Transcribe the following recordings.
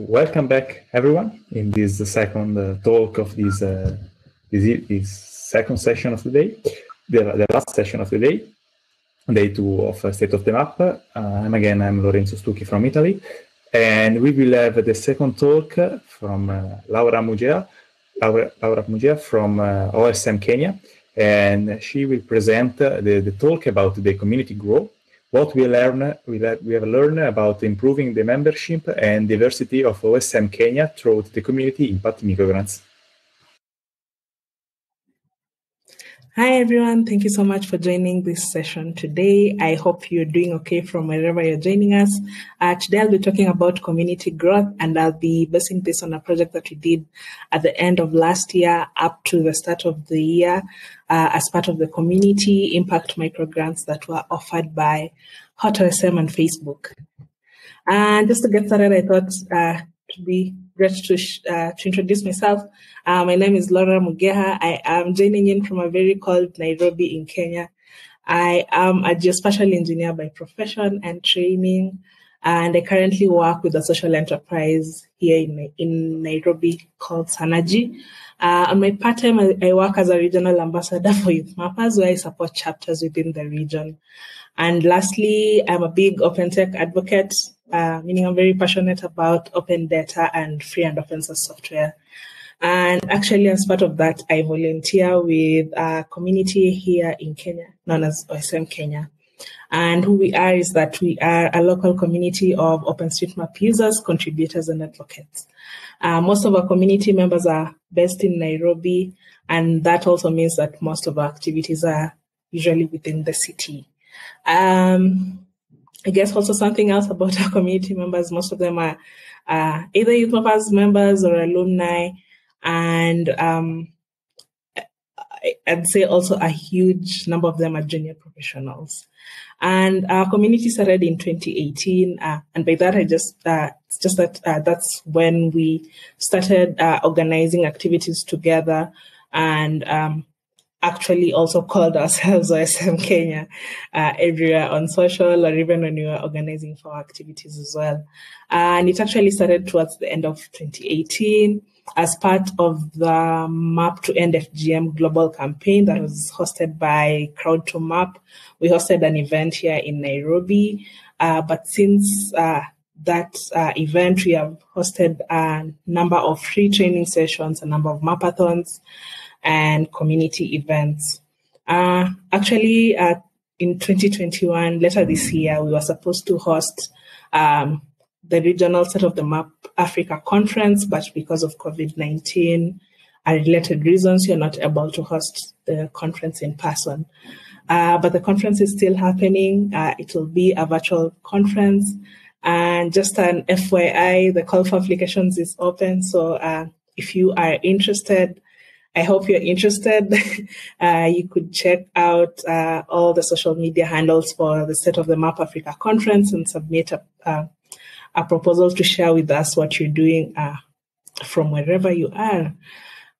Welcome back, everyone, in this second uh, talk of this, uh, this, this second session of the day, the, the last session of the day, day two of uh, State of the Map. Uh, I'm again, I'm Lorenzo Stucchi from Italy, and we will have the second talk from uh, Laura Mugeha, Laura, Laura Mugeha from uh, OSM Kenya, and she will present the, the talk about the community growth what we learn we, we have learned about improving the membership and diversity of OSM Kenya throughout the community impact microgrants. Hi everyone, thank you so much for joining this session today. I hope you're doing okay from wherever you're joining us. Uh, today I'll be talking about community growth and I'll be basing this on a project that we did at the end of last year up to the start of the year uh, as part of the community impact microgrants that were offered by HotOSM and Facebook. And just to get started, I thought uh, to be great to, uh, to introduce myself. Uh, my name is Laura Mugeha. I am joining in from a very cold Nairobi in Kenya. I am a geospatial engineer by profession and training, and I currently work with a social enterprise here in, in Nairobi called Sanaji. Uh, on my part time, I, I, work as a regional ambassador for Youth Mappers, where I support chapters within the region. And lastly, I'm a big open tech advocate, uh, meaning I'm very passionate about open data and free and open source software. And actually, as part of that, I volunteer with a community here in Kenya known as OSM Kenya. And who we are is that we are a local community of OpenStreetMap users, contributors, and advocates. Uh, most of our community members are based in Nairobi, and that also means that most of our activities are usually within the city. Um, I guess also something else about our community members, most of them are uh, either Youth Mappers members or alumni, and um, I'd say also a huge number of them are junior professionals. And our community started in 2018, uh, and by that I just uh, it's just that uh, that's when we started uh, organizing activities together, and um, actually also called ourselves OSM Kenya uh, everywhere on social or even when we were organizing for activities as well. And it actually started towards the end of 2018 as part of the Map to End FGM global campaign that was hosted by Crowd2Map. We hosted an event here in Nairobi, uh, but since uh, that uh, event, we have hosted a number of free training sessions, a number of mapathons, and community events. Uh, actually, uh, in 2021, later this year, we were supposed to host um, the regional State of the Map Africa conference, but because of COVID 19 and related reasons, you're not able to host the conference in person. Uh, but the conference is still happening. Uh, it will be a virtual conference. And just an FYI, the call for applications is open. So uh, if you are interested, I hope you're interested. uh, you could check out uh, all the social media handles for the State of the Map Africa conference and submit a, uh, a proposal to share with us what you're doing uh, from wherever you are.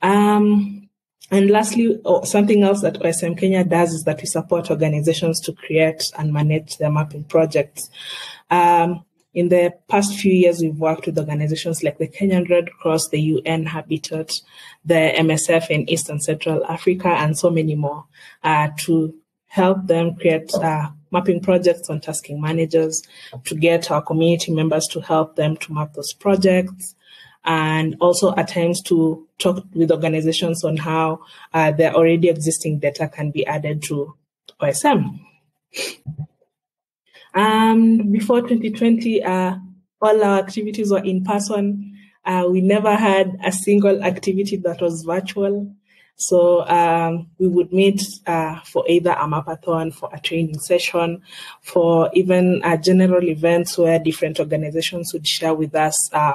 Um, and lastly, oh, something else that OSM Kenya does is that we support organizations to create and manage their mapping projects. Um, in the past few years, we've worked with organizations like the Kenyan Red Cross, the UN Habitat, the MSF in East and Central Africa, and so many more uh, to help them create uh, mapping projects on tasking managers, to get our community members to help them to map those projects, and also at times to talk with organizations on how uh, their already existing data can be added to OSM. Um, before 2020, uh, all our activities were in person. Uh, we never had a single activity that was virtual. So um, we would meet uh, for either a mapathon, for a training session, for even uh, general events where different organizations would share with us uh,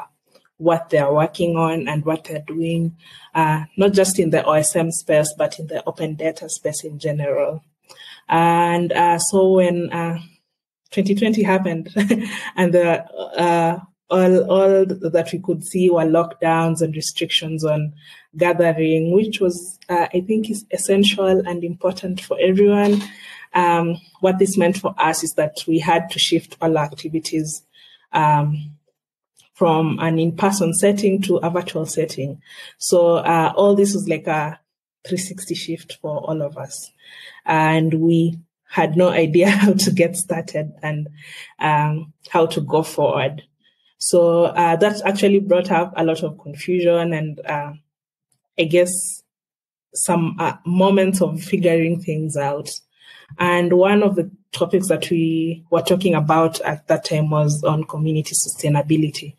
what they're working on and what they're doing, uh, not just in the OSM space, but in the open data space in general. And uh, so when 2020 uh, happened and the all, all that we could see were lockdowns and restrictions on gathering, which was, uh, I think, is essential and important for everyone. Um, what this meant for us is that we had to shift all our activities um, from an in-person setting to a virtual setting. So uh, all this was like a 360 shift for all of us. And we had no idea how to get started and um, how to go forward. So uh, that actually brought up a lot of confusion and uh, I guess some uh, moments of figuring things out. And one of the topics that we were talking about at that time was on community sustainability.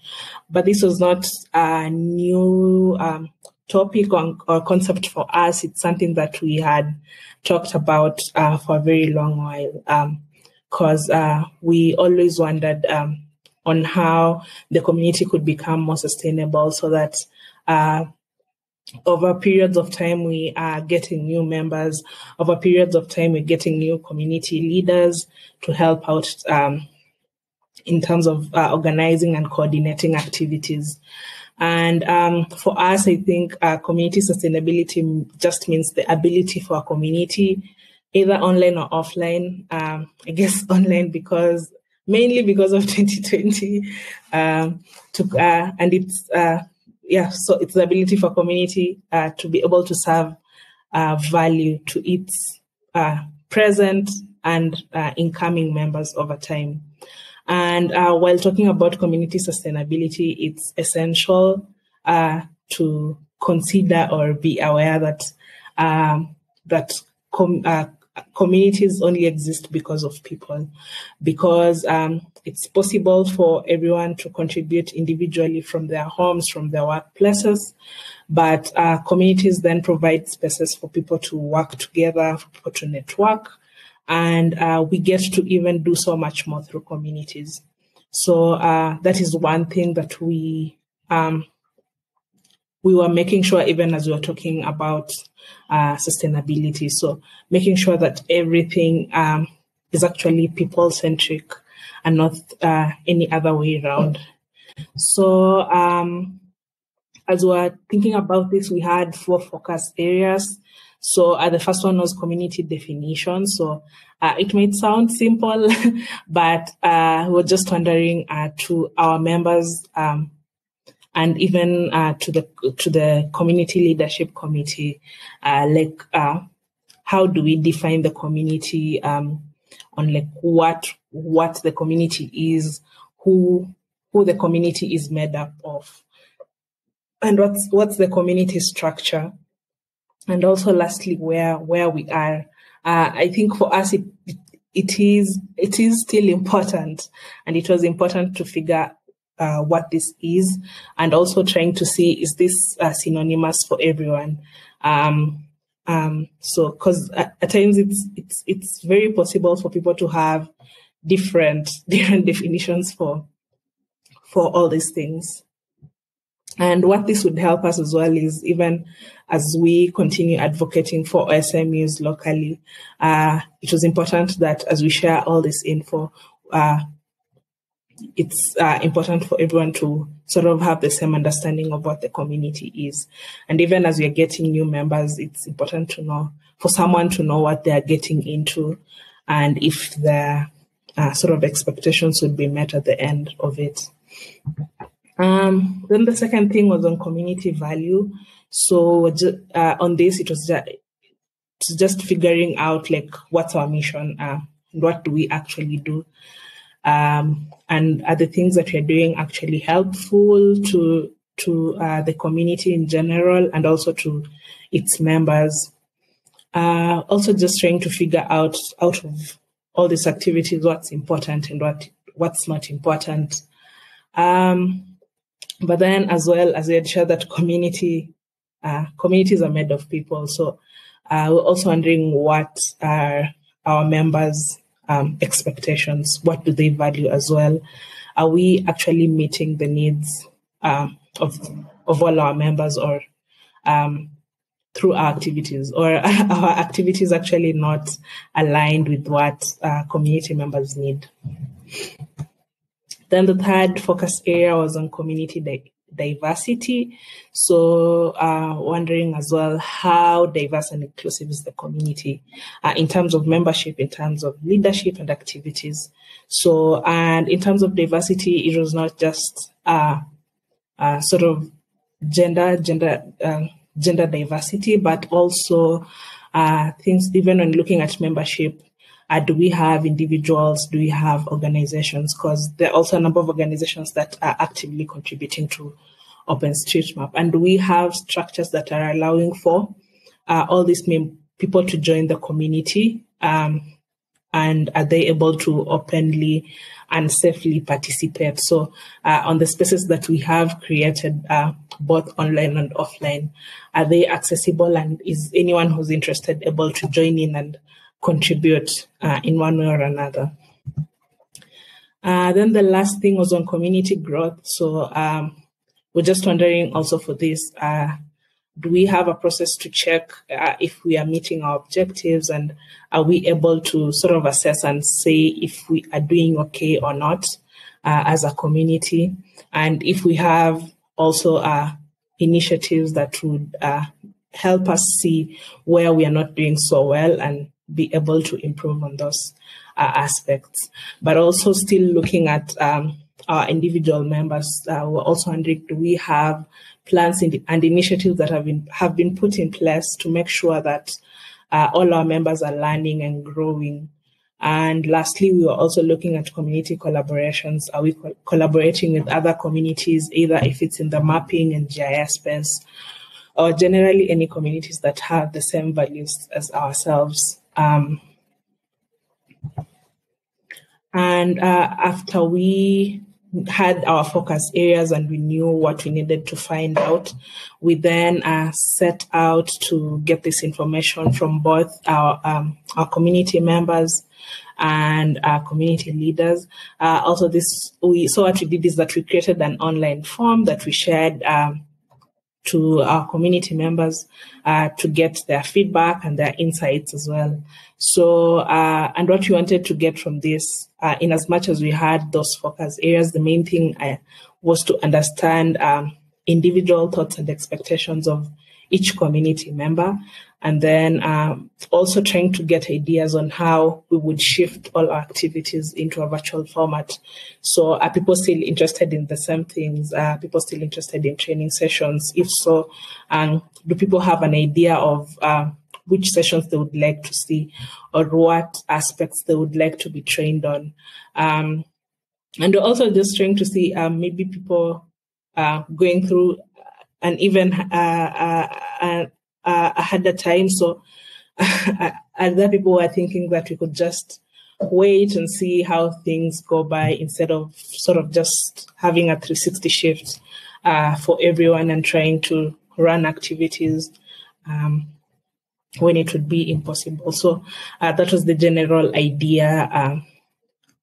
But this was not a new um, topic or, or, concept for us. It's something that we had talked about uh, for a very long while because um, uh, we always wondered um, on how the community could become more sustainable so that uh, over periods of time we are getting new members over periods of time we're getting new community leaders to help out um, in terms of uh, organizing and coordinating activities and um, for us i think uh, community sustainability just means the ability for a community either online or offline um, i guess online because mainly because of 2020 um, to, uh, and it's uh, yeah, so it's the ability for community uh, to be able to serve uh, value to its uh, present and incoming members over time. And uh, while talking about community sustainability, it's essential uh, to consider or be aware that um, that com- communities only exist because of people, because um, it's possible for everyone to contribute individually from their homes, from their workplaces, but uh, communities then provide spaces for people to work together, for people to network, and uh, we get to even do so much more through communities. So uh, that is one thing that we um, we were making sure, even as we were talking about uh, sustainability, so making sure that everything um, is actually people centric and not uh, any other way around. So, um, as we were thinking about this, we had four focus areas. So, uh, the first one was community definition. So, uh, it might sound simple, but uh, we're just wondering uh, to our members um, and even uh, to the to the community leadership committee, uh, like how do we define the community? Um, on like what what the community is, who who the community is made up of, and what's what's the community structure, and also lastly where where we are. Uh, I think for us it, it is it is still important, and it was important to figure uh, what this is, and also trying to see is this uh, synonymous for everyone. Um, um, so, because at, at, times it's it's it's very possible for people to have different different definitions for for all these things. And what this would help us as well is even as we continue advocating for SMUs locally, uh, it was important that as we share all this info, uh, it's uh, important for everyone to sort of have the same understanding of what the community is. And even as we are getting new members, it's important to know for someone to know what they are getting into and if their uh, sort of expectations would be met at the end of it. Um, then the second thing was on community value. So uh, on this, it was just, just figuring out like what's our mission, uh, what do we actually do um, and are the things that we're doing actually helpful to to uh, the community in general and also to its members. Uh, also, just trying to figure out out of all these activities what's important and what what's not important. Um, but then, as well as we ensure that community uh, communities are made of people, so uh, we're also wondering what are our members um, expectations? What do they value as well? Are we actually meeting the needs um, of of all our members, or um, through our activities, or our activities actually not aligned with what uh, community members need? Then the third focus area was on community di- diversity. So, uh, wondering as well how diverse and inclusive is the community uh, in terms of membership, in terms of leadership and activities. So, and in terms of diversity, it was not just uh, uh sort of gender, gender, um, gender diversity, but also uh, things even when looking at membership uh, do we have individuals? Do we have organizations? Because there are also a number of organizations that are actively contributing to OpenStreetMap. And do we have structures that are allowing for uh, all these people to join the community? Um, and are they able to openly and safely participate? So, uh, on the spaces that we have created, uh, both online and offline, are they accessible? And is anyone who's interested able to join in and contribute uh, in one way or another. Uh, then the last thing was on community growth. So um, we're just wondering also for this, uh, do we have a process to check uh, if we are meeting our objectives and are we able to sort of assess and say if we are doing okay or not uh, as a community? And if we have also uh, initiatives that would help us see where we are not doing so well and be able to improve on those uh, aspects. But also still looking at um, our individual members, uh, we're also wondering, do we have plans and initiatives that have been have been put in place to make sure that uh, all our members are learning and growing? And lastly, we are also looking at community collaborations. Are we co- collaborating with other communities, either if it's in the mapping and GIS space, or generally any communities that have the same values as ourselves? Um, and uh, after we had our focus areas and we knew what we needed to find out, we then uh, set out to get this information from both our um, our community members and our community leaders. Uh, also, this we so what we did is that we created an online form that we shared. Um, to our community members uh, to get their feedback and their insights as well. So, uh, and what we wanted to get from this, uh, in as much as we had those focus areas, the main thing uh, was to understand um, individual thoughts and expectations of each community member and then um, also trying to get ideas on how we would shift all our activities into a virtual format. So are people still interested in the same things? Are people still interested in training sessions? If so, um, do people have an idea of uh, which sessions they would like to see or what aspects they would like to be trained on? Um, and also just trying to see um, maybe people uh, going through an even uh, uh, uh, ahead of time. So other people were thinking that we could just wait and see how things go by instead of sort of just having a 360 shift uh, for everyone and trying to run activities um, when it would be impossible. So uh, that was the general idea uh,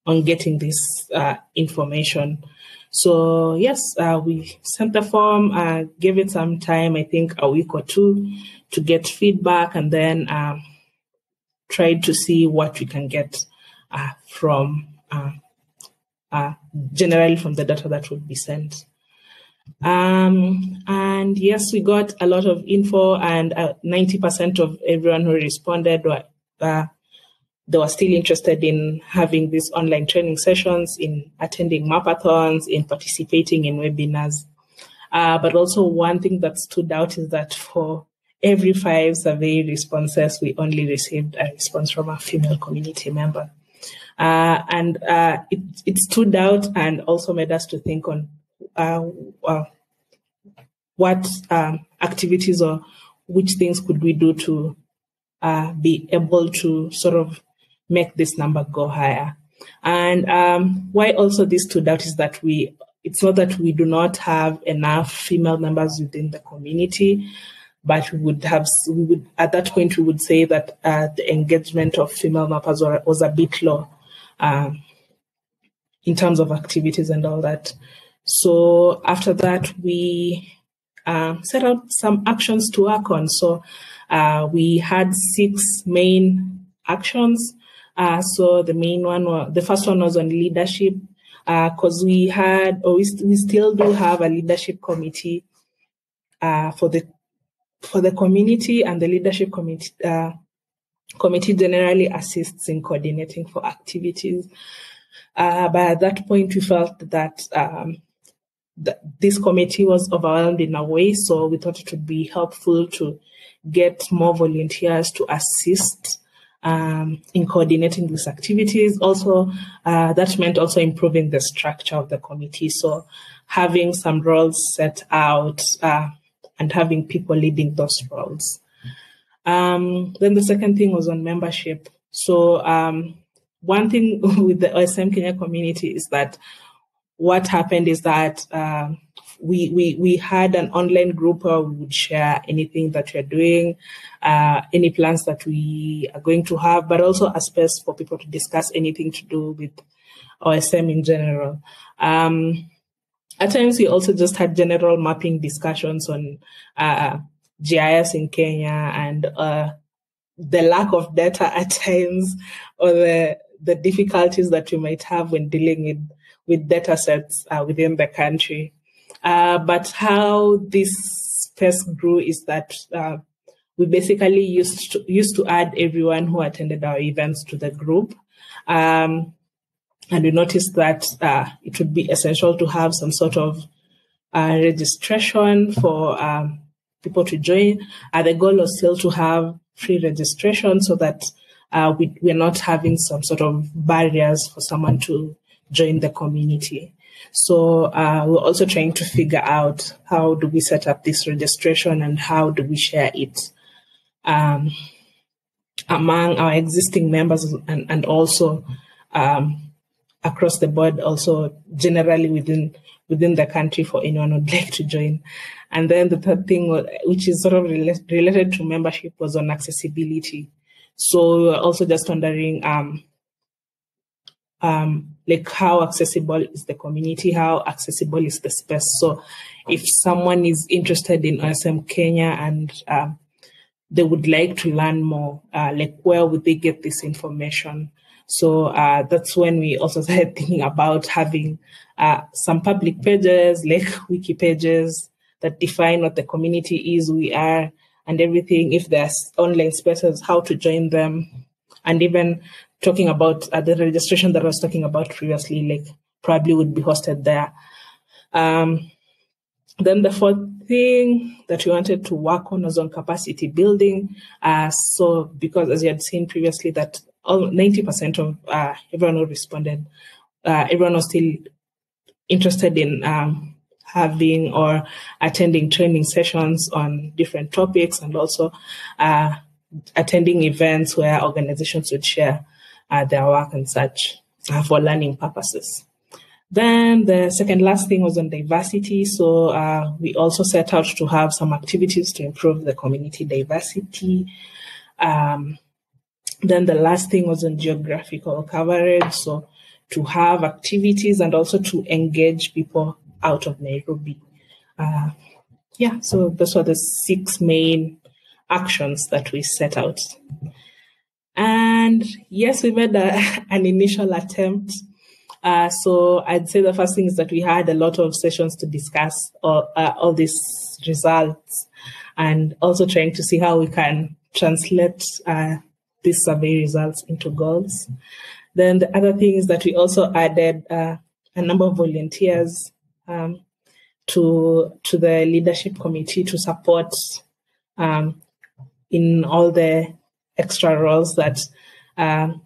on getting this uh, information. So yes, uh, we sent the form, uh, gave it some time, I think a week or two, to get feedback, and then um, tried to see what we can get uh, from uh, uh, generally from the data that would be sent. Um, and yes, we got a lot of info, and 90% uh, of everyone who responded were they were still interested in having these online training sessions, in attending mapathons, in participating in webinars. Uh, but also one thing that stood out is that for every five survey responses, we only received a response from a female community member. Uh, and uh, it, it, stood out and also made us to think on uh, what um, activities or which things could we do to uh, be able to sort of make this number go higher. And um, why also this stood out is that we it's not that we do not have enough female members within the community, but we would have we would at that point we would say that uh, the engagement of female mappers was, was a bit low um, in terms of activities and all that. So after that, we uh, set out some actions to work on. So uh, we had six main actions uh, so the main one, was, the first one was on leadership. because uh, we had, or we, st- we still do have a leadership committee uh, for the for the community, and the leadership committee uh, committee generally assists in coordinating for activities. Uh, but at that point, we felt that um, this committee was overwhelmed in a way, so we thought it would be helpful to get more volunteers to assist um, in coordinating these activities. Also, uh, that meant also improving the structure of the committee. So, having some roles set out uh, and having people leading those roles. Um, then the second thing was on membership. So, um, one thing with the OSM Kenya community is that what happened is that uh, we, we, we had an online group where we would share anything that we're doing, uh, any plans that we are going to have, but also a space for people to discuss anything to do with OSM in general. Um, at times, we also just had general mapping discussions on uh, GIS in Kenya and uh, the lack of data at times or the, the difficulties that we might have when dealing with with data sets uh, within the country. Uh, but how this space grew is that uh, we basically used to, used to add everyone who attended our events to the group. Um, and we noticed that uh, it would be essential to have some sort of uh, registration for um, people to join. Uh, the goal was still to have free registration so that we, we're not having some sort of barriers for someone to join the community. So uh, we're also trying to figure out how do we set up this registration and how do we share it um, among our existing members and, and also um, across the board, also generally within within the country for anyone who'd like to join. And then the third thing, which is sort of related to membership, was on accessibility. So we're also just wondering um, um, like how accessible is the community, how accessible is the space. So if someone is interested in OSM Kenya and um, they would like to learn more, uh, like where would they get this information? So uh, that's when we also started thinking about having uh, some public pages, like wiki pages that define what the community is, we are, and everything. If there's online spaces, how to join them, and even talking about the registration that I was talking about previously, like probably would be hosted there. Um, then the fourth thing that we wanted to work on was on capacity building. Uh, so because as you had seen previously that all 90% of uh, everyone who responded, uh, everyone was still interested in um, having or attending training sessions on different topics and also uh, attending events where organizations would share uh, their work and such for learning purposes. Then the second last thing was on diversity. So uh, we also set out to have some activities to improve the community diversity. Um, then the last thing was on geographical coverage. So to have activities and also to engage people out of Nairobi. Uh, yeah, so those were the six main actions that we set out. And yes, we made a, an initial attempt. Uh, so I'd say the first thing is that we had a lot of sessions to discuss all, uh, all these results and also trying to see how we can translate uh, these survey results into goals. Then the other thing is that we also added uh, a number of volunteers um, to to the leadership committee to support um, in all the extra roles that um,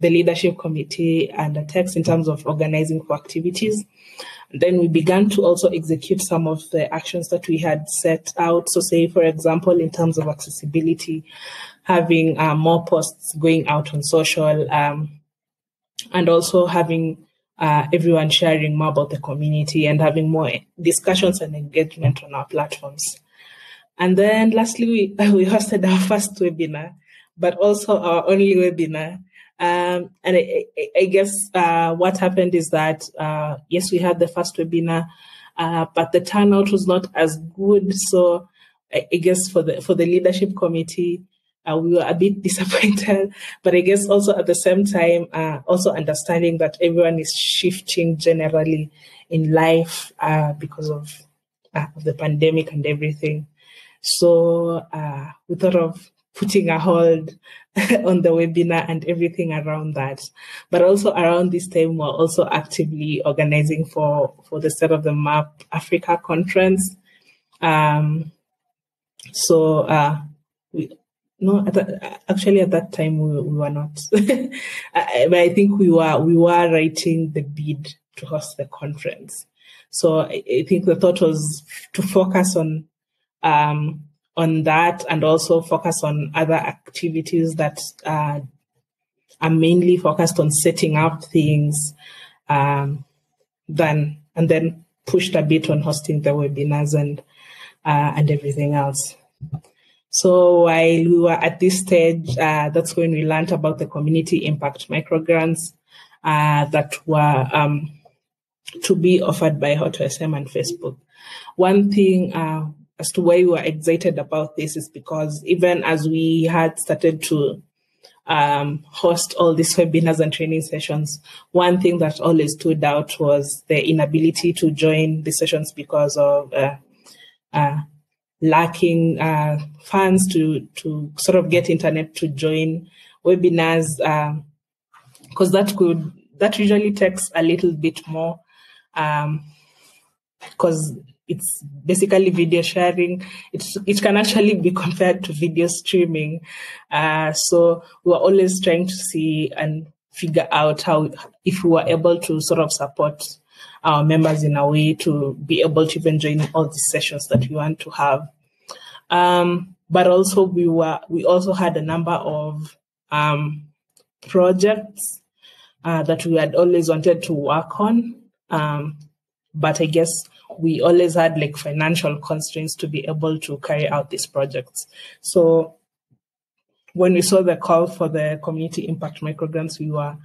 the leadership committee undertakes in terms of organizing for activities. Then we began to also execute some of the actions that we had set out. So, say, for example, in terms of accessibility, having uh, more posts going out on social, um, and also having uh, everyone sharing more about the community and having more discussions and engagement on our platforms. And then lastly, we, we hosted our first webinar, but also our only webinar. Um, and I, I guess uh, what happened is that, uh, yes, we had the first webinar, uh, but the turnout was not as good. So I, I, guess for the for the leadership committee, uh, we were a bit disappointed, but I guess also at the same time, uh, also understanding that everyone is shifting generally in life uh, because of, of the pandemic and everything. So we thought of putting a hold on the webinar and everything around that. But also around this time, we're also actively organizing for, for the State of the Map Africa conference. Um, so uh, we, no, at the, actually at that time we, we were not. I, but I think we were we were writing the bid to host the conference. So I, I think the thought was to focus on um, on that and also focus on other activities that uh, are mainly focused on setting up things um, and then pushed a bit on hosting the webinars and uh, and everything else. So while we were at this stage, uh, that's when we learned about the community impact microgrants uh, that were um, to be offered by HotOSM and Facebook. One thing uh, as to why we were excited about this is because even as we had started to um, host all these webinars and training sessions, one thing that always stood out was the inability to join the sessions because of uh, uh, lacking uh, funds to to sort of get internet to join webinars because um, that could that usually takes a little bit more because um, it's basically video sharing. It's, it can actually be compared to video streaming. Uh, so we're always trying to see and figure out how, if we were able to sort of support our members in a way to be able to even join all the sessions that we want to have. Um, but also we were, we also had a number of um, projects uh, that we had always wanted to work on. Um, but I guess we always had like financial constraints to be able to carry out these projects. So when we saw the call for the community impact microgrants, we were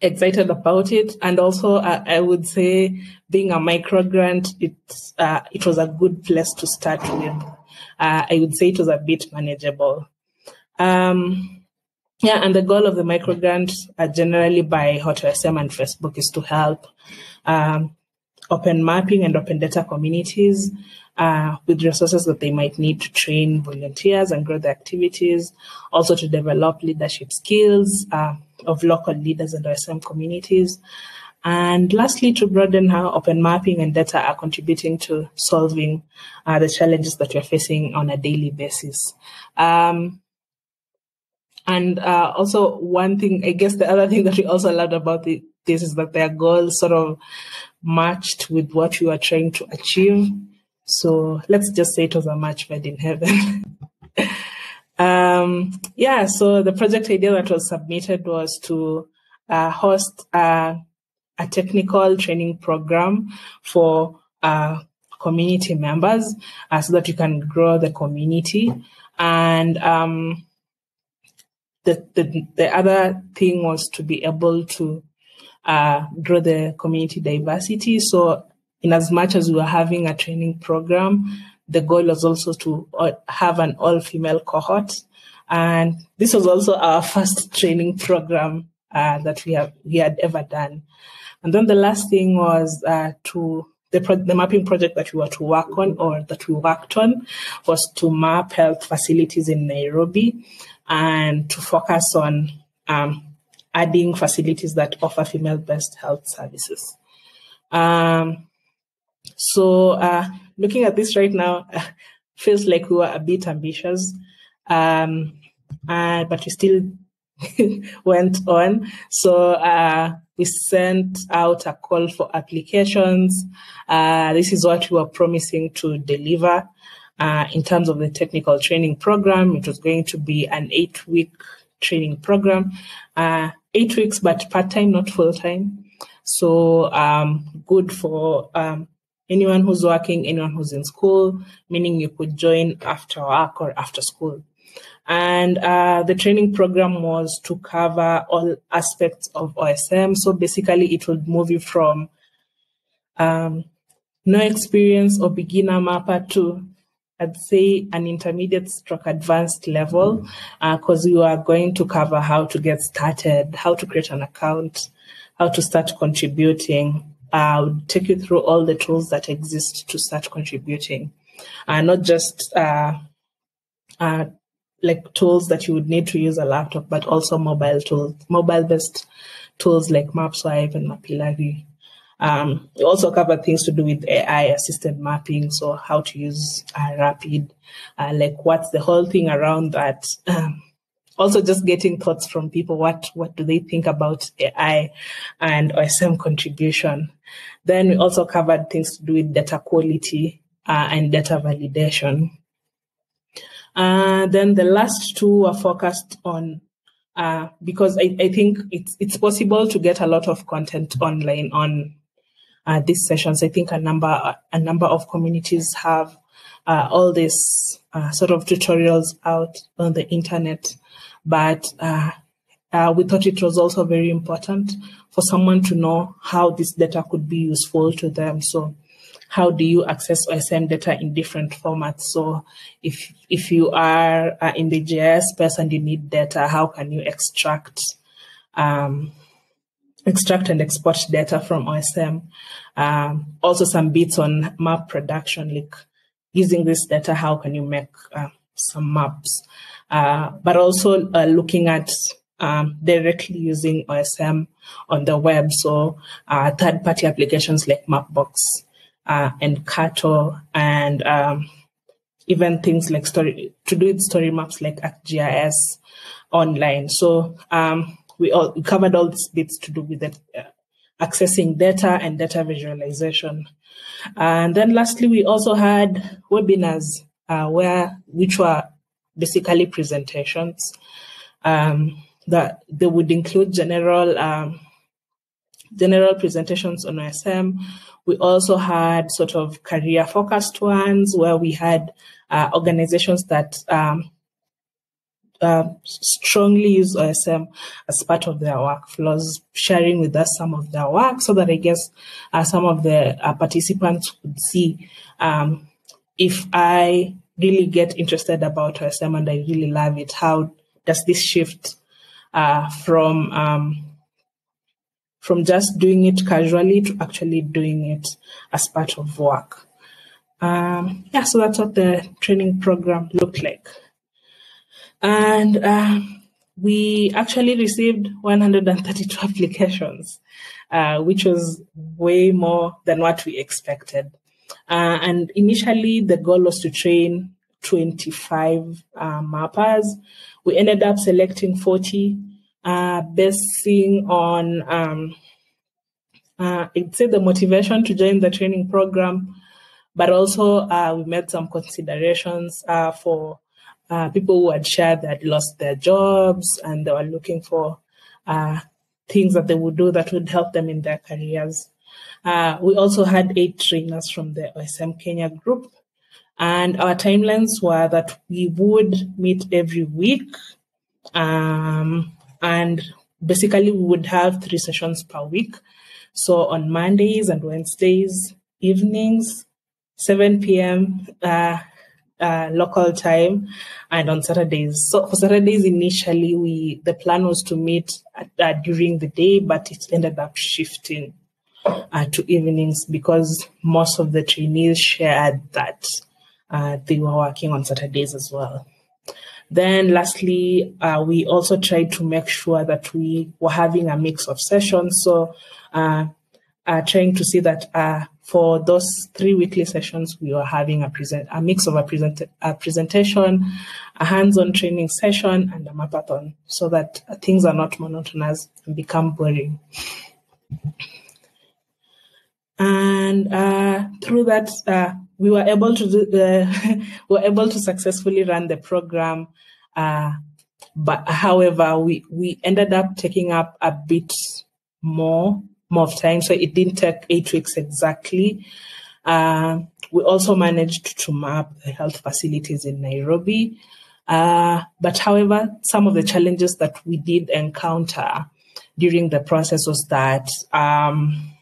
excited about it. And also, uh, I would say being a microgrant, it, uh, it was a good place to start with. Uh, I would say it was a bit manageable. Um, yeah, and the goal of the microgrant, uh, generally by HotOSM and Facebook, is to help um, open mapping and open data communities uh, with resources that they might need to train volunteers and grow their activities, also to develop leadership skills uh, of local leaders and OSM communities. And lastly, to broaden how open mapping and data are contributing to solving uh, the challenges that we're facing on a daily basis. Um, and uh, also, one thing, I guess the other thing that we also loved about the, this is that their goals sort of matched with what we are trying to achieve. So let's just say it was a match made in heaven. um, yeah, so the project idea that was submitted was to uh, host a technical training program for uh, community members uh, so that you can grow the community. And um, the, the, the other thing was to be able to uh, grow the community diversity. So, in as much as we were having a training program, the goal was also to uh, have an all-female cohort, and this was also our first training program uh, that we have we had ever done. And then the last thing was uh, to the, pro- the mapping project that we were to work on or that we worked on was to map health facilities in Nairobi and to focus on um, adding facilities that offer female-based health services. Um, so uh, looking at this right now, uh, feels like we were a bit ambitious, um, uh, but we still went on. So uh, we sent out a call for applications. Uh, this is what we were promising to deliver. Uh, in terms of the technical training program, it was going to be an eight week training program. Uh, eight weeks, but part time, not full time. So um, good for um, anyone who's working, anyone who's in school, meaning you could join after work or after school. And uh, the training program was to cover all aspects of OSM. So basically, it would move you from um, no experience or beginner mapper to I'd say an intermediate stroke advanced level because uh, we are going to cover how to get started, how to create an account, how to start contributing. I'll take you through all the tools that exist to start contributing, uh, not just uh, uh, like tools that you would need to use a laptop, but also mobile tools, mobile based tools like MapSwipe and Mapillary. Um, we also cover things to do with AI assisted mapping, so how to use uh, Rapid, uh, like what's the whole thing around that. Um, also, just getting thoughts from people. What what do they think about AI and OSM contribution? Then we also covered things to do with data quality uh, and data validation. Uh, then the last two are focused on uh, because I, I think it's it's possible to get a lot of content online on uh, these sessions. I think a number a number of communities have uh, all these uh, sort of tutorials out on the internet, but uh, uh, we thought it was also very important for someone to know how this data could be useful to them. So how do you access OSM data in different formats? So if if you are uh, in the GIS space and you need data, how can you extract um, extract and export data from OSM. Um, also some bits on map production, like using this data, how can you make uh, some maps? Uh, but also uh, looking at um, directly using OSM on the web. So uh, third-party applications like Mapbox uh, and Carto and um, even things like story to do with story maps like ArcGIS online. So um, we, all, we covered all these bits to do with the, uh, accessing data and data visualization. And then lastly, we also had webinars uh, where which were basically presentations um, that they would include general um, general presentations on OSM. We also had sort of career focused ones where we had uh, organizations that um, uh, strongly use OSM as part of their workflows, sharing with us some of their work so that I guess uh, some of the uh, participants could see um, if I really get interested about OSM and I really love it, how does this shift uh, from um, from just doing it casually to actually doing it as part of work. Um, yeah, so that's what the training program looked like. And uh, we actually received 132 applications, uh, which was way more than what we expected. Uh, and initially, the goal was to train 25 uh, mappers. We ended up selecting 40, uh, basing on, um, uh, I'd say, the motivation to join the training program, but also we made some considerations for uh, people who had shared that lost their jobs and they were looking for uh, things that they would do that would help them in their careers. Uh, we also had eight trainers from the OSM Kenya group, and our timelines were that we would meet every week, um, and basically we would have three sessions per week. So on Mondays and Wednesdays evenings, 7 p.m. Uh, uh, local time and on Saturdays. So for Saturdays, initially, we the plan was to meet at, uh, during the day, but it ended up shifting uh, to evenings because most of the trainees shared that uh, they were working on Saturdays as well. Then, lastly, uh, we also tried to make sure that we were having a mix of sessions. So, uh, trying to see that for those three weekly sessions, we were having a present a mix of a, present, a presentation, a hands-on training session, and a mapathon, so that things are not monotonous and become boring. And uh, through that, uh, we were able to do the, were able to successfully run the program. Uh, but however, we we ended up taking up a bit more more of time. So it didn't take eight weeks exactly. Uh, we also managed to map the health facilities in Nairobi. Uh, but however, some of the challenges that we did encounter during the process was that um,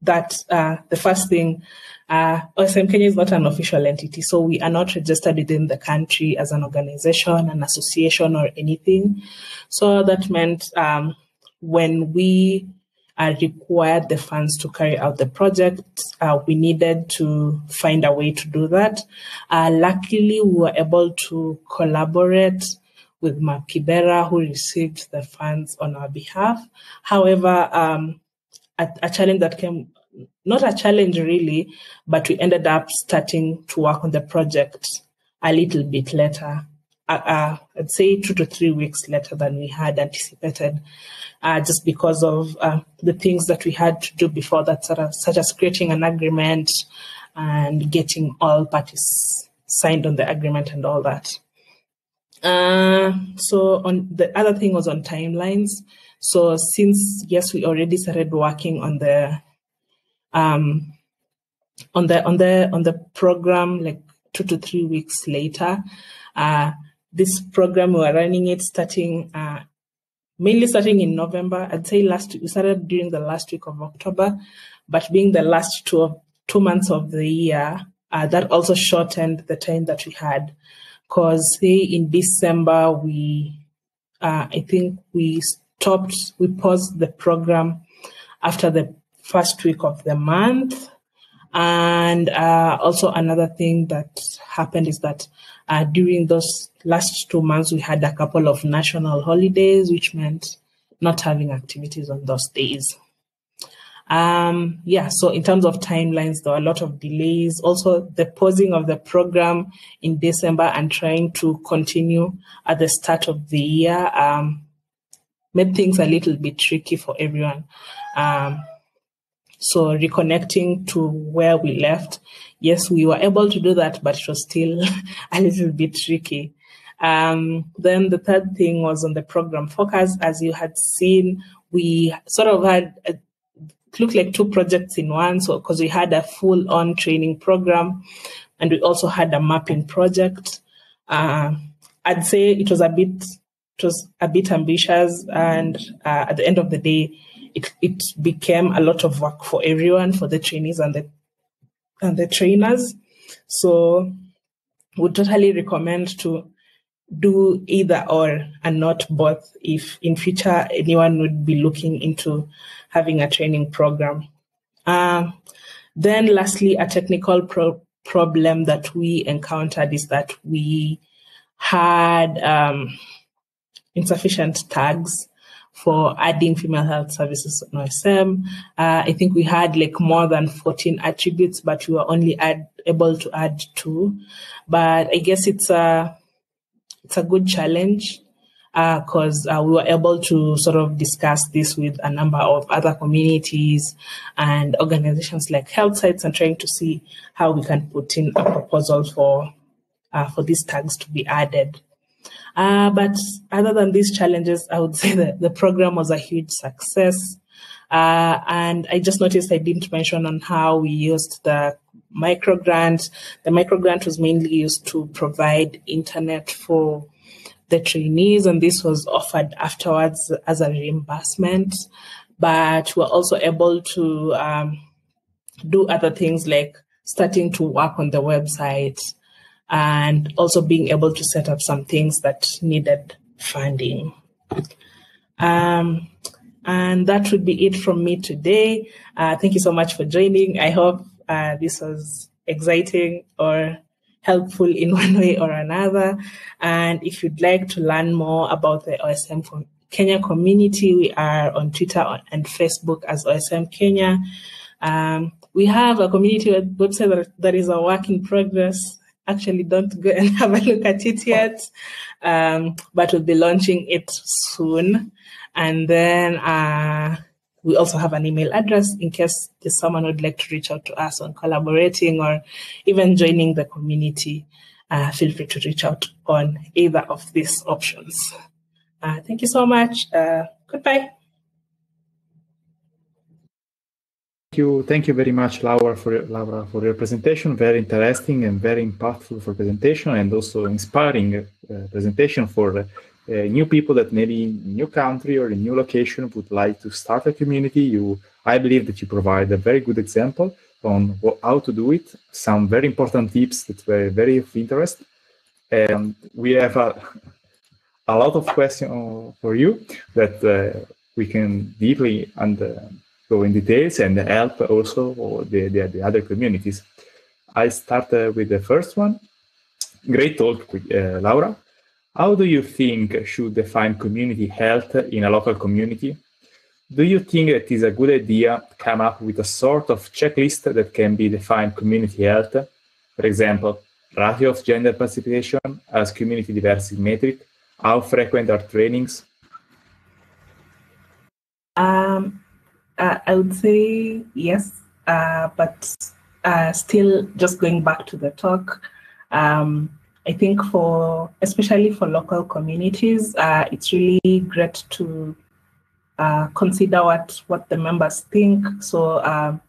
that uh, the first thing, uh, OSM Kenya is not an official entity, so we are not registered within the country as an organization, an association, or anything. So that meant um, when we uh, required the funds to carry out the project, uh, we needed to find a way to do that. Uh, luckily, we were able to collaborate with Map Kibera, who received the funds on our behalf. However, um, a, a, challenge that came, not a challenge really, but we ended up starting to work on the project a little bit later. Uh, uh, I'd say two to three weeks later than we had anticipated, uh, just because of uh, the things that we had to do before that, sort of, such as creating an agreement and getting all parties signed on the agreement and all that. Uh, so on the other thing was on timelines. So since yes, we already started working on the um, on the on the on the program like two to three weeks later. Uh, this program we were running it starting uh, mainly starting in November. I'd say last we started during the last week of October, but being the last two of, two months of the year, uh, that also shortened the time that we had because say in December we, uh, I think we stopped, we paused the program after the first week of the month. And uh, also another thing that happened is that uh, during those last two months, we had a couple of national holidays, which meant not having activities on those days. Um, yeah, so in terms of timelines, there were a lot of delays. Also, the pausing of the program in December and trying to continue at the start of the year um, made things a little bit tricky for everyone. Um, so reconnecting to where we left, yes, we were able to do that, but it was still a little bit tricky. Um, then the third thing was on the program focus. As you had seen, we sort of had a looked like two projects in one. So, because we had a full on training program and we also had a mapping project. Uh, I'd say it was a bit, it was a bit ambitious. And uh, at the end of the day, it, it became a lot of work for everyone, for the trainees and the, and the trainers. So, would totally recommend to do either or and not both if in future anyone would be looking into having a training program. Um, then lastly, a technical pro- problem that we encountered is that we had um, insufficient tags for adding female health services on OSM. Uh, I think we had like more than 14 attributes, but we were only add, able to add two. But I guess it's a it's a good challenge because uh, uh, we were able to sort of discuss this with a number of other communities and organizations like Healthsites and trying to see how we can put in a proposal for uh, for these tags to be added. Uh, but other than these challenges, I would say that the program was a huge success. Uh, and I just noticed I didn't mention on how we used the micro grant. The micro grant was mainly used to provide internet for the trainees, and this was offered afterwards as a reimbursement. But we're also able to um, do other things like starting to work on the website and also being able to set up some things that needed funding. Um, and that would be it from me today. Uh, thank you so much for joining. I hope uh, this was exciting or helpful in one way or another. And if you'd like to learn more about the OSM Kenya community, we are on Twitter and Facebook as OSM Kenya. Um, we have a community website that, that is a work in progress. Actually, don't go and have a look at it yet, um, but we'll be launching it soon. And then uh, we also have an email address in case there's someone would like to reach out to us on collaborating or even joining the community. Uh, feel free to reach out on either of these options. Uh, thank you so much. Uh, goodbye. Thank you, thank you very much, Laura, for Laura for your presentation. Very interesting and very impactful for presentation, and also inspiring uh, presentation for uh, new people that maybe in new country or in new location would like to start a community, you I believe that you provide a very good example on how to do it. Some very important tips that were very of interest. And we have a, a lot of questions for you that uh, we can deeply and uh, go in details and help also the, the, the other communities. I start uh, with the first one. Great talk, with, uh, Laura. How do you think should define community health in a local community? Do you think it is a good idea to come up with a sort of checklist that can be defined community health? For example, ratio of gender participation as community diversity metric, how frequent are trainings? Um, uh, I would say yes, uh, but uh, still just going back to the talk, um, I think for especially for local communities, uh, it's really great to uh, consider what what the members think. So um,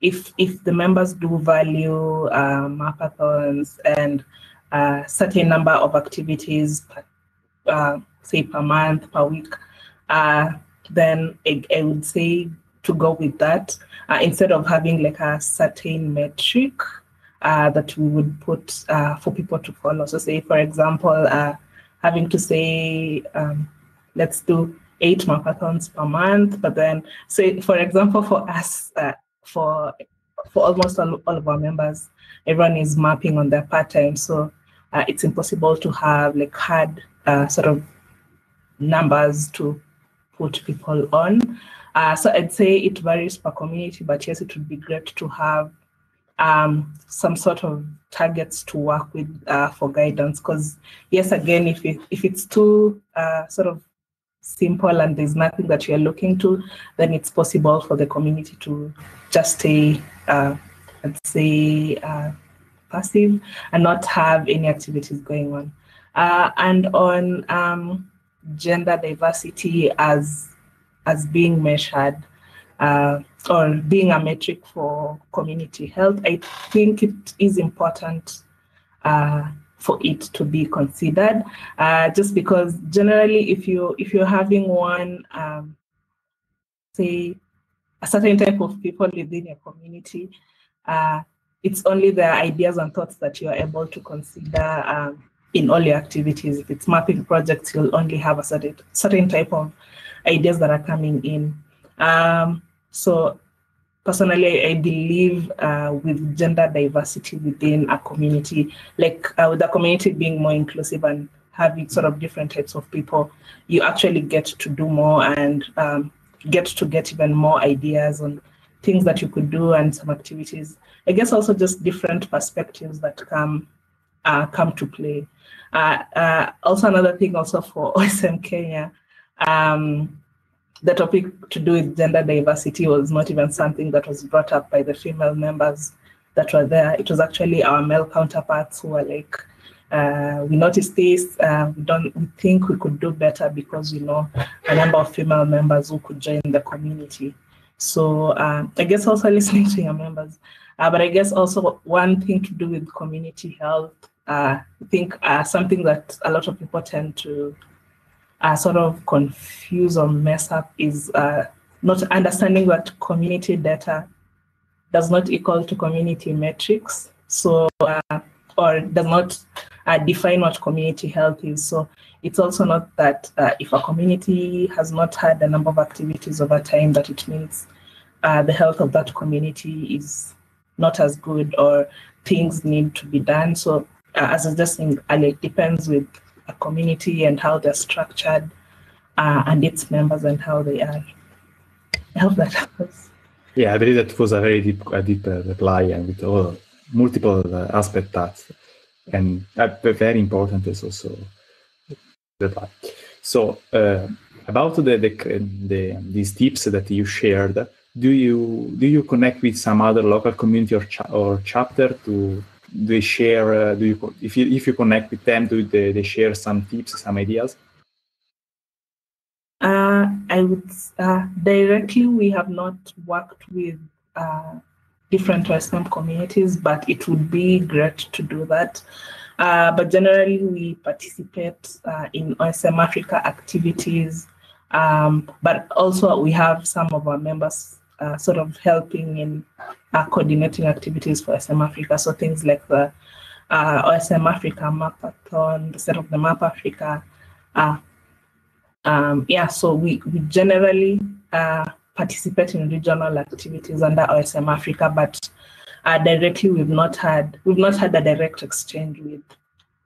if if the members do value uh, mapathons and a uh, certain number of activities, per, uh, say per month, per week, then I, I, would say to go with that instead of having like a certain metric uh, that we would put uh, for people to follow. So, say, for example, uh, having to say, um, let's do eight mapathons per month, but then, say, for example, for us, uh, for for almost all, all, of our members, everyone is mapping on their part time, so uh, it's impossible to have like hard uh, sort of numbers to put people on. So I'd say it varies per community, but yes, it would be great to have um, some sort of targets to work with uh, for guidance. Because yes, again, if it, if it's too uh, sort of simple and there's nothing that you're looking to, then it's possible for the community to just stay, uh, let's say, uh, passive and not have any activities going on. Uh, and on um, gender diversity as as being measured, uh, or being a metric for community health, I think it is important uh, for it to be considered. Uh, just because generally, if you if you're having one, um, say, a certain type of people within your community, uh, it's only the ideas and thoughts that you are able to consider um, in all your activities. If it's mapping projects, you'll only have a certain certain type of ideas that are coming in. Um, so personally, I believe uh, with gender diversity within a community, like uh, with the community being more inclusive and having sort of different types of people, you actually get to do more and um, get to get even more ideas on things that you could do and some activities. I guess also just different perspectives that come uh, come to play. Uh, uh, also, another thing also for OSM Kenya. Um, the topic to do with gender diversity was not even something that was brought up by the female members that were there. It was actually our male counterparts who were like, uh, we noticed this. Uh, we don't. We think we could do better because you know a number of female members who could join the community. So uh, I guess also listening to your members, uh, but I guess also one thing to do with community health. Uh, I think uh, something that a lot of people tend to uh, sort of confuse or mess up is uh, not understanding that community data does not equal to community metrics. So, uh, or does not uh, define what community health is. So, it's also not that uh, if a community has not had a number of activities over time, that it means uh, the health of that community is not as good or things need to be done. So, as I was just saying, it depends with a community and how they're structured uh, and its members and how they are. I hope that helps. Yeah, I believe that was a very deep, a deep uh, reply and with all multiple uh, aspects that, and uh, very important is also reply. So uh, about the, the, the these tips that you shared, do you do you connect with some other local community or cha- or chapter to they share uh, do you if you if you connect with them do they, they share some tips some ideas uh, i would uh, directly we have not worked with uh, different OSM communities but it would be great to do that Uh, but generally, we participate uh, in OSM Africa activities. Um, but also, we have some of our members uh, sort of helping in uh, coordinating activities for OSM Africa. So things like the uh, OSM Africa Mapathon, the State of the Map Africa. Uh, um, yeah, so we, we generally participate in regional activities under OSM Africa, but uh, directly we've not had we've not had a direct exchange with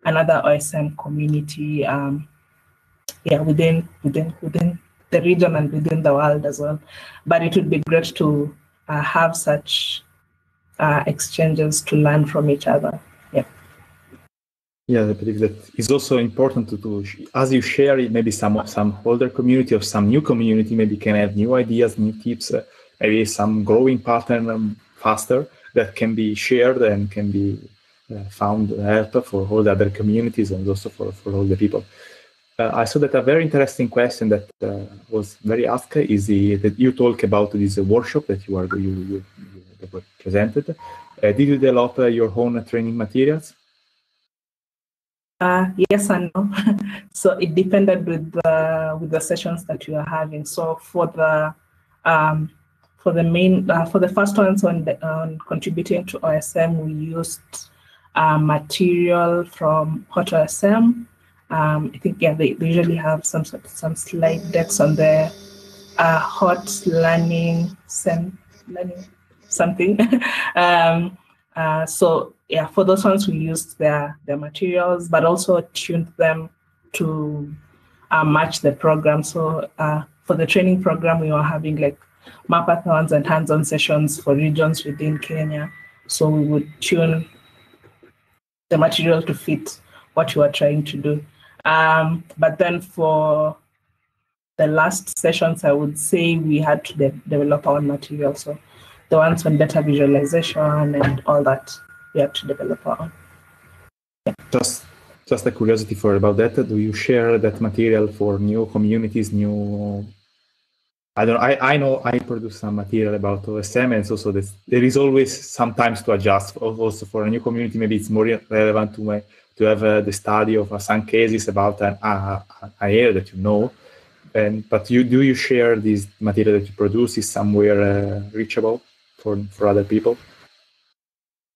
another OSM community. Um, yeah, within within within the region and within the world as well. But it would be great to uh, have such uh, exchanges to learn from each other. Yeah. Yeah, I believe that is also important to, to as you share it, maybe some some older community or some new community maybe can have new ideas, new tips, uh, maybe some growing pattern um, faster that can be shared and can be uh, found help for all the other communities and also for, for all the people. Uh, I saw that a very interesting question that uh, was very asked is the, that you talk about this workshop that you are you, you, you presented. Uh, did you develop uh, your own training materials? Uh, yes and no. so it depended with the with the sessions that you are having. So for the um, for the main uh, for the first ones on, the, on contributing to OSM, we used material from HotOSM. Um, I think yeah, they, they, usually have some some slide decks on the uh, Hot Learning sem, learning something. um, uh, so yeah, for those ones we used their their materials, but also tuned them to uh, match the program. So uh, for the training program, we were having like mapathons and hands-on sessions for regions within Kenya. So we would tune the material to fit what you are trying to do. Um, but then for the last sessions, I would say we had to de- develop our own material. So the ones on data visualization and all that, we had to develop our own. Yeah. Just, just a curiosity for about that. Do you share that material for new communities, new I don't. I, I know I produce some material about OSM, and so so there is always sometimes to adjust. Also for a new community, maybe it's more relevant to my, to have uh, the study of uh, some cases about an, uh, an area that you know. And but you do you share this material that you produce is somewhere uh, reachable for for other people?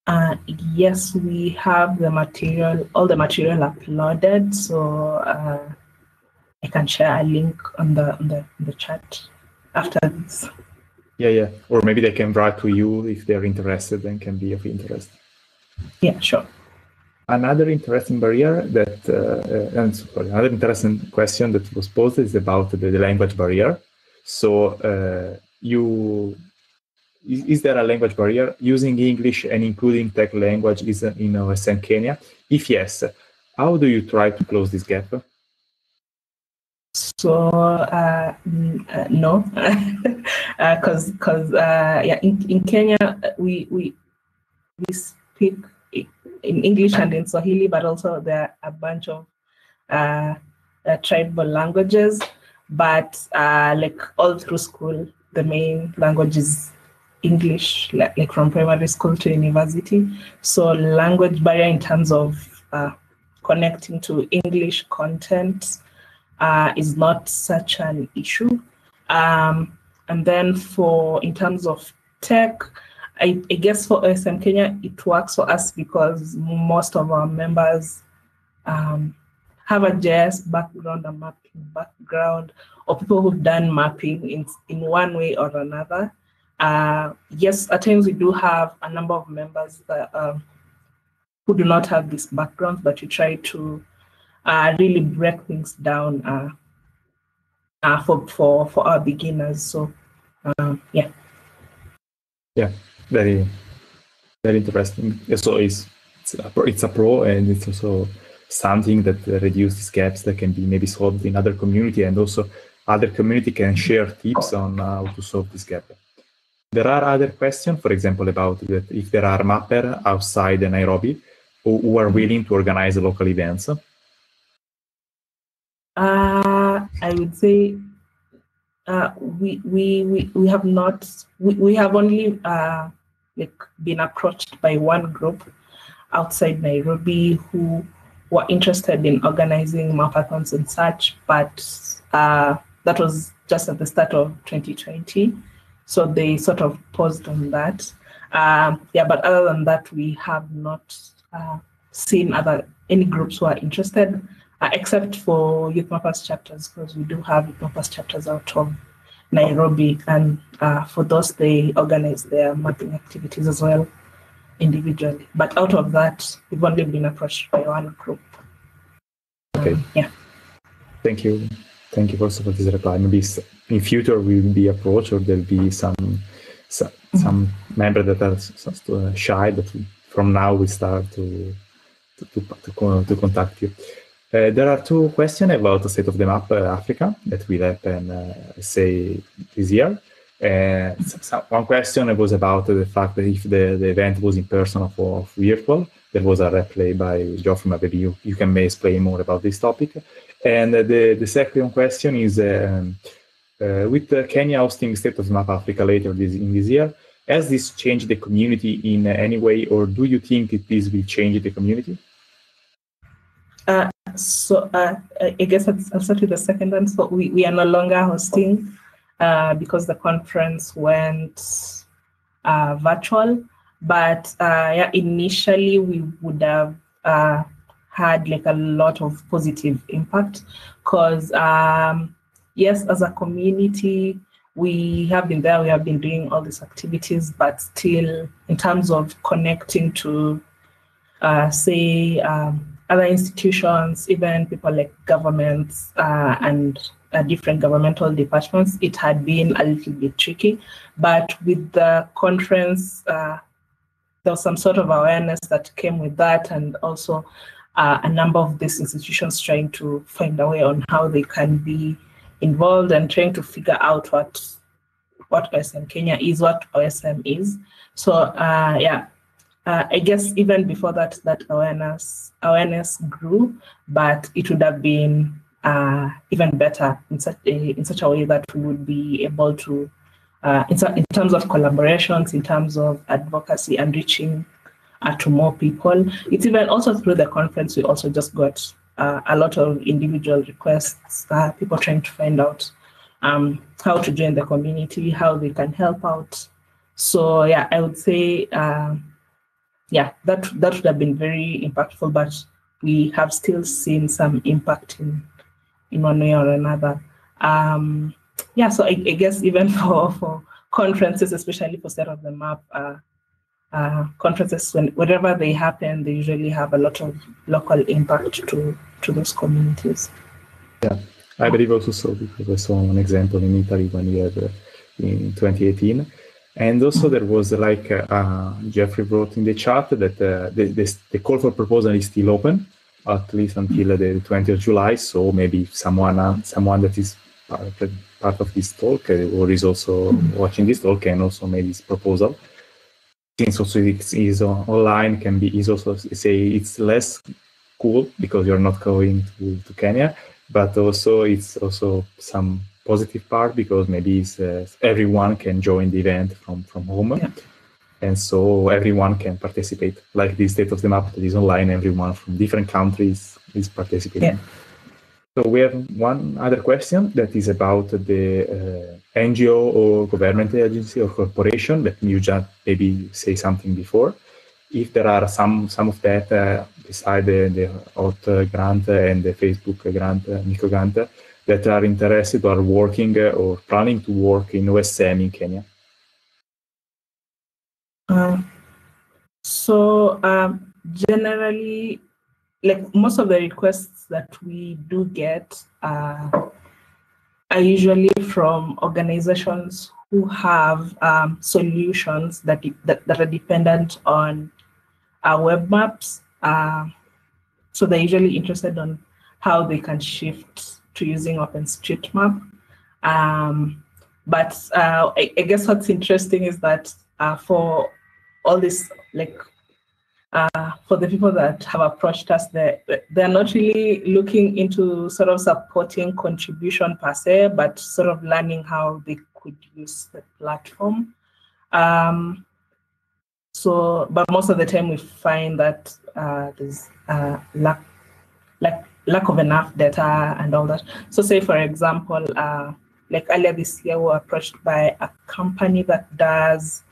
Uh, yes, we have the material, all the material uploaded. So uh, I can share a link on the on the, on the chat after this. Yeah, yeah. Or maybe they can write to you if they're interested and can be of interest. Yeah, sure. Another interesting barrier that, uh, and sorry, another interesting question that was posed is about the, the language barrier. So, uh, you is, is, there a language barrier using English and including tech language is in OSM Kenya? If yes, how do you try to close this gap? So uh, uh, no, because uh, because uh, yeah, in, in Kenya we we we speak in English and in Swahili, but also there are a bunch of uh, uh, tribal languages. But like all through school, the main language is English, like, like from primary school to university. So language barrier in terms of connecting to English content uh, is not such an issue. Um, and then for in terms of tech, I, I, guess for OSM Kenya, it works for us because most of our members um, have a GIS background, a mapping background, or people who've done mapping in, in one way or another. Uh, yes, at times we do have a number of members that, um, who do not have this background, but we try to uh, really break things down uh, uh, for, for, for our beginners. So, um, yeah. Yeah, very, very interesting. So it's, it's, a, it's a pro and it's also something that reduces gaps that can be maybe solved in other community and also other community can share tips on how to solve this gap. There are other questions, for example, about that if there are mapper outside Nairobi who, who are willing to organize local events. Uh, I would say uh, we, we, we, we have not, we, we have only uh, like been approached by one group. outside Nairobi who were interested in organizing mapathons and such, but uh, that was just at the start of 2020. So they sort of paused on that. Um, yeah, but other than that, we have not uh, seen other any groups who are interested, uh, except for YouthMappers chapters, because we do have YouthMappers chapters out of Nairobi, and uh, for those they organize their mapping activities as well individually. But out of that, we've only been approached by one group. Okay. Um, yeah. Thank you. Thank you also for this reply. Maybe in future we will be approached or there'll be some some, mm-hmm. some member that are uh, shy but from now we start to to, to, to contact you. Uh, there are two questions about the state of the map uh, Africa that will happen, uh, say, this year. Uh, so one question was about the fact that if the, the event was in person or virtual, there was a replay by Geoffrey. Maybe you, you can may explain more about this topic. And the, the second question is um, uh, with Kenya hosting State of the Map Africa later this, in this year, has this changed the community in any way, or do you think this will change the community? Uh, so uh, I guess I'll start with the second one. So we, we are no longer hosting uh, because the conference went uh, virtual. But uh, yeah, initially we would have uh, had like a lot of positive impact because um, yes, as a community, we have been there, we have been doing all these activities, but still, in terms of connecting to, uh, say, um, other institutions, even people like governments uh, and uh, different governmental departments, it had been a little bit tricky. But with the conference, uh, there was some sort of awareness that came with that, and also uh, a number of these institutions trying to find a way on how they can be involved and trying to figure out what what OSM Kenya is, what OSM is. So uh, yeah, uh, I guess even before that, that awareness awareness grew, but it would have been uh, even better in such a, in such a way that we would be able to, uh, in, in, terms of collaborations, in terms of advocacy and reaching uh, to more people. It's even also through the conference we also just got uh, a lot of individual requests, uh, people trying to find out um, how to join the community, how they can help out. So yeah, I would say yeah, that that would have been very impactful, but we have still seen some impact in in one way or another. Um, yeah, so I, I, guess even for for conferences, especially for State of the Map, uh, uh, conferences when wherever they happen, they usually have a lot of local impact to to those communities. Yeah, I believe also so because I saw an example in Italy when we had uh, in 2018 and also there was like uh, Jeffrey wrote in the chat that uh, the, the, call for proposal is still open, at least until the 20th of July. So maybe someone uh, someone that is part, part of this talk uh, or is also watching this talk can also make this proposal. Since also it is online, can be is also say it's less cool because you're not going to, to Kenya, but also it's also some positive part because maybe uh, everyone can join the event from from home yeah. and so everyone can participate like the state of the map that is online everyone from different countries is participating yeah. so we have one other question that is about the uh, ngo or government agency or corporation that you just maybe say something before if there are some some of that uh, beside the, the hot grant and the facebook grant uh, micro grant that are interested or working uh, or planning to work in OSM in Kenya? Uh, so um, generally, like most of the requests that we do get uh, are usually from organizations who have um, solutions that, that, that are dependent on our web maps. Uh, so they're usually interested on how they can shift to using OpenStreetMap. Um, but uh, I, I, guess what's interesting is that uh, for all this, like uh, for the people that have approached us, they're, they're not really looking into sort of supporting contribution per se, but sort of learning how they could use the platform. Um, so, but most of the time we find that uh, there's uh, lack, lack, lack of enough data and all that. So, say for example, uh, like earlier this year, we were approached by a company that does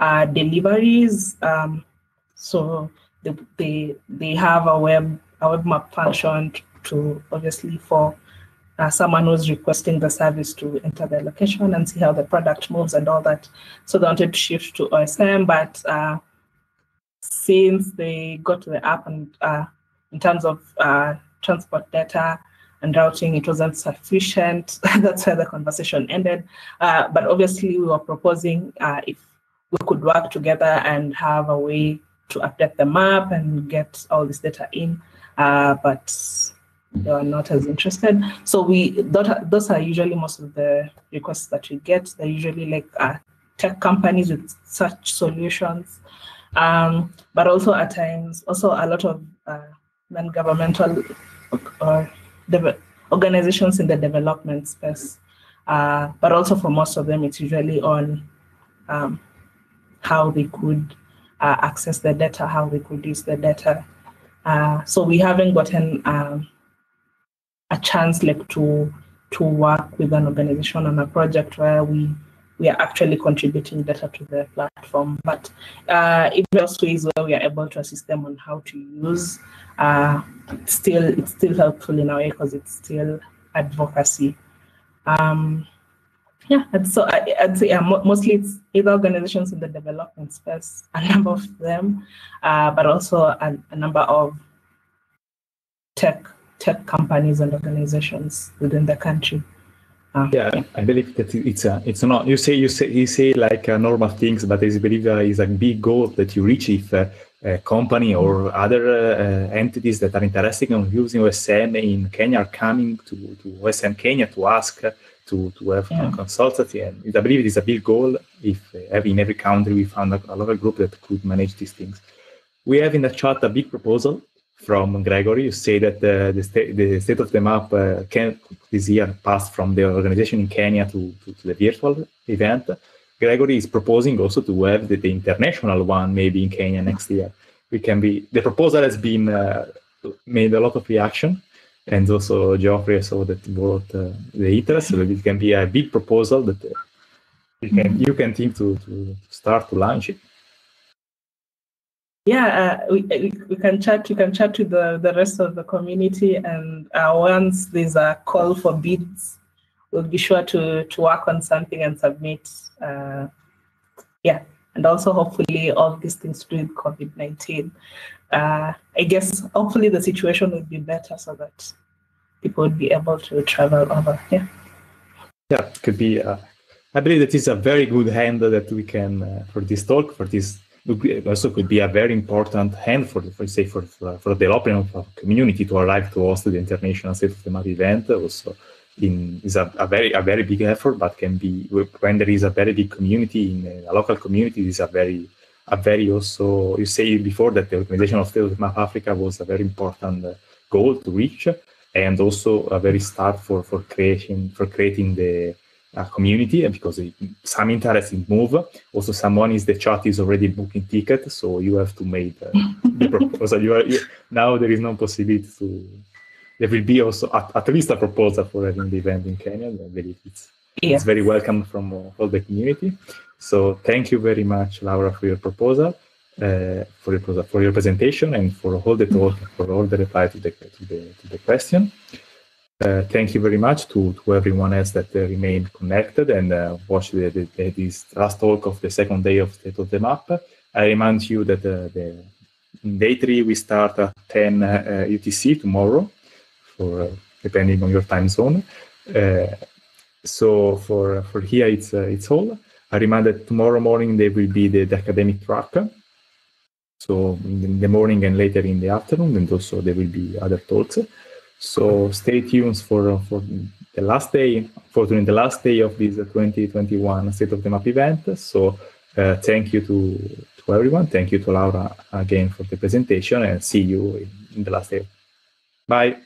uh, deliveries. Um, so they, they they have a web a web map function to obviously for uh, someone who's requesting the service to enter their location and see how the product moves and all that. So they wanted to shift to OSM, but uh, since they got to the app and uh, in terms of uh, transport data and routing, it wasn't sufficient. That's where the conversation ended. Uh, but obviously, we were proposing uh, if we could work together and have a way to update the map and get all this data in. but they are not as interested. So we those are usually most of the requests that we get. They're usually like uh, tech companies with such solutions, um, but also at times also a lot of uh, non-governmental or uh, organizations in the development space. Uh, but also for most of them, it's usually on um, how they could uh, access the data, how they could use the data. Uh, so we haven't gotten um, a chance like to to work with an organization on a project where we we are actually contributing data to the platform. But uh, there's ways where we are able to assist them on how to use, uh, still it's still helpful in a way because it's still advocacy. Um, yeah, and so I, would say yeah, mostly it's either organizations in the development space, a number of them, uh, but also a, a number of tech tech companies and organizations within the country. Uh, yeah, I believe that it's a, it's not. You say you say you say like uh, normal things, but I believe uh, is a big goal that you reach if uh, a company or other uh, entities that are interested in using OSM in Kenya are coming to, to OSM Kenya to ask to to have yeah. consultancy. And I believe it is a big goal. If in every country we found a, a local group that could manage these things. We have in the chat a big proposal from Gregory. You say that uh, the, sta- the state of the map uh, can this year passed from the organization in Kenya to, to, to, the virtual event. Gregory is proposing also to have the, the, international one maybe in Kenya next year. We can be the proposal has been uh, made a lot of reaction, and also Geoffrey saw that brought uh, the interest. So it can be a big proposal that uh, you can you can think to, to start to launch it yeah, uh, we, we can chat. We can chat to the, the rest of the community, and uh, once there's a call for bids, we'll be sure to to work on something and submit. Uh, yeah, and also hopefully all these things to with COVID nineteen. Uh, I guess hopefully the situation will be better so that people would be able to travel over. Yeah. Yeah, could be. Uh, I believe that is a very good hand that we can uh, for this talk for this also could be a very important hand for, for say, for, for, for the development of a community to arrive to host the international state of the map event. Also, in is a, a, very a very big effort, but can be when there is a very big community in a local community is a very a very also you say before that the organization of State of Map Africa was a very important uh, goal to reach, and also a very start for for creating for creating the uh, community because it, some interest in move. Also, someone is the chat is already booking ticket, so you have to make uh, the proposal. You are you, now there is no possibility to. There will be also at, at, least a proposal for having the event in Kenya. I believe it's yeah. it's very welcome from uh, all the community. So thank you very much, Laura, for your proposal. Uh, for your for your presentation and for all the talk, for all the reply to the to the, to the question. Uh, thank you very much to, to everyone else that uh, remained connected and uh, watched the, the, this last talk of the second day of State of the Map. I remind you that uh, the day three we start at 10 UTC uh, tomorrow, for depending on your time zone. so for for here it's it's all. I remind that tomorrow morning there will be the, the academic track. So in the morning and later in the afternoon, and also there will be other talks. So stay tuned for for the last day, unfortunately the last day of this 2021 State of the Map event. So uh, thank you to, to everyone. Thank you to Laura again for the presentation and see you in, in the last day. Bye.